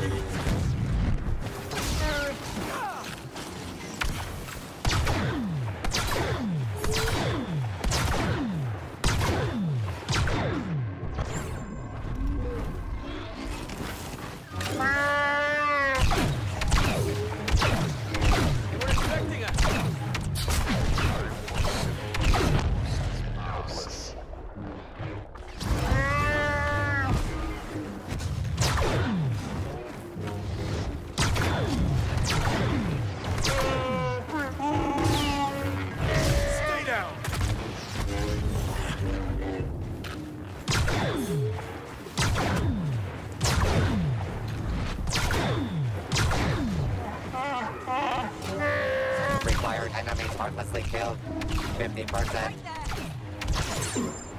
Bye. Acquired enemies heartlessly killed. 50%.